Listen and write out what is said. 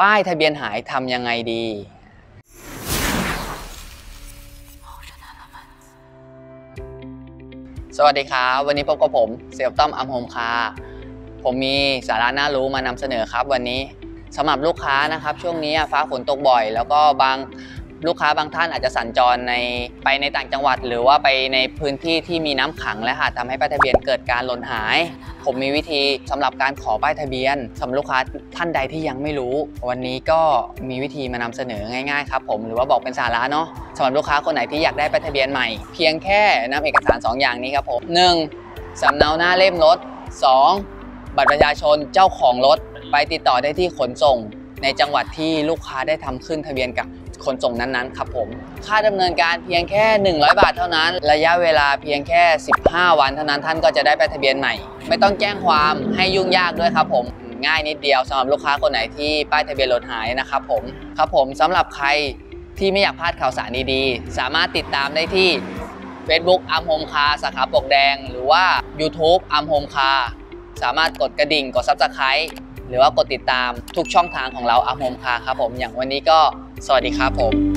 ป้ายทะเบียนหายทำยังไงดี สวัสดีครับ วันนี้พบกับผมเสี่ยวต้อมอัมโฮมคาผมมีสาระน่ารู้มานำเสนอครับวันนี้สำหรับลูกค้านะครับ ช่วงนี้ฟ้าฝนตกบ่อย แล้วก็บางลูกค้าบางท่านอาจจะสัญจรในไปในต่างจังหวัด หรือว่าไปในพื้นที่ที่มีน้ำขังและอาจทำให้ป้ายทะเบียนเกิดการหล่นหาย ผมมีวิธีสำหรับการขอป้ายทะเบียนสำหรับลูกค้าท่านใดที่ยังไม่รู้ วันนี้ก็มีวิธีมานำเสนอง่ายๆครับผมหรือว่าบอกเป็นสาระเนาะสำหรับลูกค้าคนไหนที่อยากได้ป้ายทะเบียนใหม่ เพียงแค่นำเอกสาร 2 อย่างนี้ครับผม 1. สำเนาหน้าเล่มรถ 2. บัตรประชาชนเจ้าของรถ ไปติดต่อได้ที่ขนส่ง ในจังหวัดที่ลูกค้าได้ทำขึ้นทะเบียนกับ ขนส่งนั้นๆ ครับผม ค่าดำเนินการเพียงแค่ 100 บาทเท่านั้น ระยะเวลาเพียงแค่ 15 วันเท่านั้นท่านก็จะได้ป้ายทะเบียนใหม่ ไม่ต้องแจ้งความให้ยุ่งยากด้วยครับผมง่ายนิดเดียวสำหรับลูกค้าคนไหนที่ป้ายทะเบียนรถหายนะครับผมครับผมสำหรับใครที่ไม่อยากพลาดข่าวสารดีๆ สามารถติดตามได้ที่ Facebook อัมโฮมคาสาขาปลวกแดง หรือว่า YouTube อัมโฮมคาสามารถกดกระดิ่งกด Subscribe หรือว่ากดติดตามทุกช่องทางของเราอัมโฮมคาครับผมอย่างวันนี้ก็สวัสดีครับผม